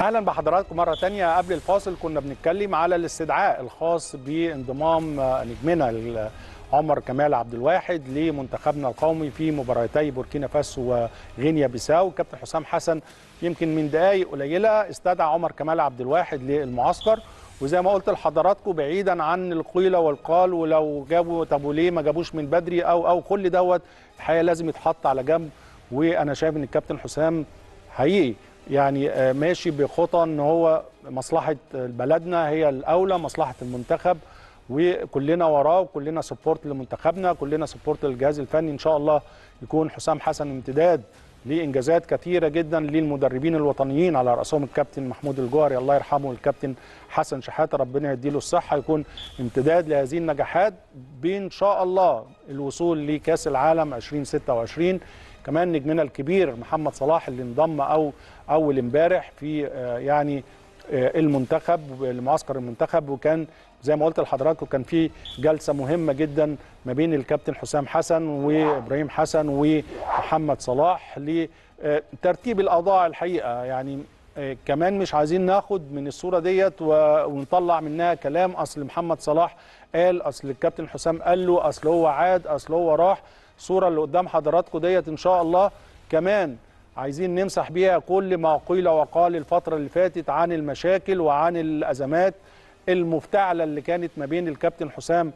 أهلا بحضراتكم مرة تانية. قبل الفاصل كنا بنتكلم على الاستدعاء الخاص بانضمام نجمنا عمر كمال عبد الواحد لمنتخبنا القومي في مباراتي بوركينا فاسو وغينيا بيساو. كابتن حسام حسن يمكن من دقائق قليلة استدعى عمر كمال عبد الواحد للمعسكر. وزي ما قلت لحضراتكم بعيدا عن القيل والقال ولو جابوا طب وليه ما جابوش من بدري أو أو كل دوت الحقيقة لازم يتحط على جنب. وأنا شايف إن الكابتن حسام حقيقي يعني ماشي بخطى إن هو مصلحة بلدنا هي الأولى مصلحة المنتخب وكلنا وراه وكلنا support لمنتخبنا كلنا support للجهاز الفني. إن شاء الله يكون حسام حسن امتداد لإنجازات كثيرة جدا للمدربين الوطنيين على رأسهم الكابتن محمود الجوهري. الله يرحمه والكابتن حسن شحاته ربنا يديله الصحة يكون امتداد لهذه النجاحات. بإن شاء الله الوصول لكأس العالم 2026 كمان نجمنا الكبير محمد صلاح اللي انضم أو أول امبارح في يعني المنتخب لمعسكر المنتخب وكان زي ما قلت لحضراتكم كان في جلسة مهمة جدا ما بين الكابتن حسام حسن وإبراهيم حسن ومحمد صلاح لترتيب الأوضاع الحقيقة. يعني كمان مش عايزين ناخد من الصورة ديت ونطلع منها كلام أصل محمد صلاح قال أصل الكابتن حسام قال له أصل هو عاد أصل هو راح. الصورة اللي قدام حضراتكم ديت إن شاء الله. كمان عايزين نمسح بيها كل ما قيل وقال الفترة اللي فاتت عن المشاكل وعن الأزمات المفتعلة اللي كانت ما بين الكابتن حسام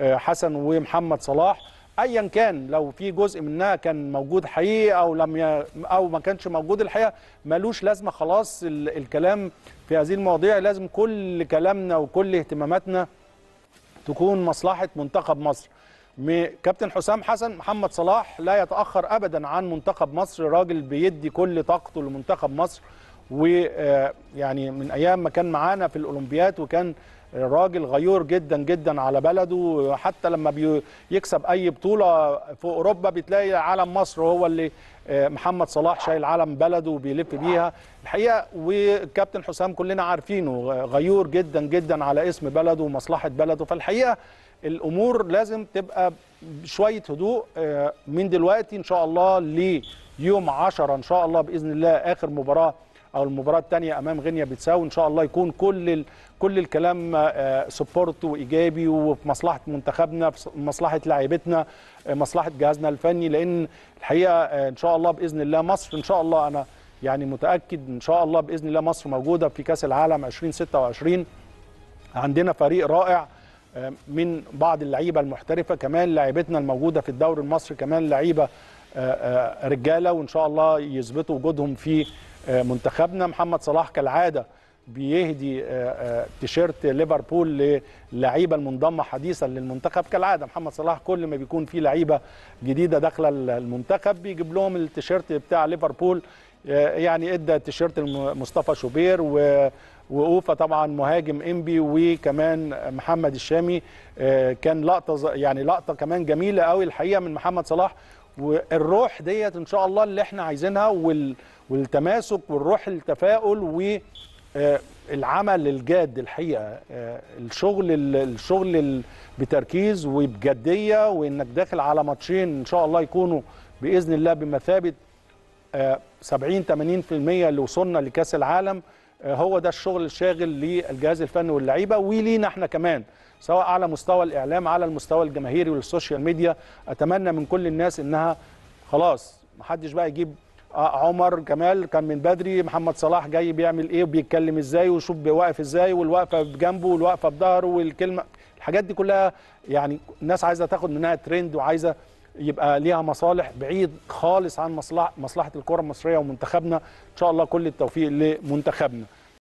حسن ومحمد صلاح. ايا كان لو في جزء منها كان موجود حقيقي أو لم ي... أو ما كانش موجود الحقيقة ملوش لازمة خلاص ال... الكلام في هذه المواضيع. لازم كل كلامنا وكل اهتماماتنا تكون مصلحة منتخب مصر. كابتن حسام حسن محمد صلاح لا يتأخر ابدا عن منتخب مصر. راجل بيدي كل طاقته لمنتخب مصر. ويعني من أيام ما كان معانا في الأولمبياد وكان راجل غيور جدا جدا على بلده. حتى لما بيكسب أي بطولة في أوروبا بتلاقي علم مصر هو اللي محمد صلاح شايل علم بلده وبيلف بيها. الحقيقة وكابتن حسام كلنا عارفينه غيور جدا جدا على اسم بلده ومصلحة بلده. فالحقيقة الأمور لازم تبقى شوية هدوء من دلوقتي إن شاء الله ليوم 10 إن شاء الله بإذن الله آخر مباراة أو المباراة الثانية أمام غينيا بتساوي إن شاء الله يكون كل ال... كل الكلام سبورت وإيجابي وفي مصلحة منتخبنا في مصلحة لاعيبتنا مصلحة جهازنا الفني لأن الحقيقة إن شاء الله بإذن الله مصر إن شاء الله أنا يعني متأكد إن شاء الله بإذن الله مصر موجودة في كأس العالم 2026 عندنا فريق رائع من بعض اللعيبة المحترفة كمان لاعيبتنا الموجودة في الدوري المصري كمان لعيبة رجالة وإن شاء الله يثبتوا وجودهم في منتخبنا. محمد صلاح كالعادة بيهدي تيشيرت ليفربول للعيبة المنضمة حديثا للمنتخب كالعادة. محمد صلاح كل ما بيكون في لعيبة جديدة داخله المنتخب بيجيب لهم التيشيرت بتاع ليفربول يعني إدى تيشيرت مصطفى شوبير و واوفا طبعا مهاجم إنبي وكمان محمد الشامي. كان لقطة يعني لقطة كمان جميلة قوي الحقيقة من محمد صلاح. والروح ديت إن شاء الله اللي إحنا عايزينها وال والتماسك والروح التفاؤل والعمل الجاد الحقيقة. الشغل الشغل بتركيز وبجدية وإنك داخل على ماتشين إن شاء الله يكونوا بإذن الله بمثابة 70 80% اللي وصلنا لكأس العالم. هو ده الشغل الشاغل للجهاز الفني واللعيبة ولينا إحنا كمان سواء على مستوى الإعلام على المستوى الجماهيري وال social media. أتمنى من كل الناس إنها خلاص محدش بقى يجيب عمر كمال كان من بدري محمد صلاح جاي بيعمل إيه وبيتكلم إزاي وشوف واقف إزاي والوقفة بجنبه والوقفة بظهره والكلمة الحاجات دي كلها يعني الناس عايزة تاخد منها ترند وعايزة يبقى ليها مصالح بعيد خالص عن مصلحه الكرة المصرية ومنتخبنا. إن شاء الله كل التوفيق لمنتخبنا.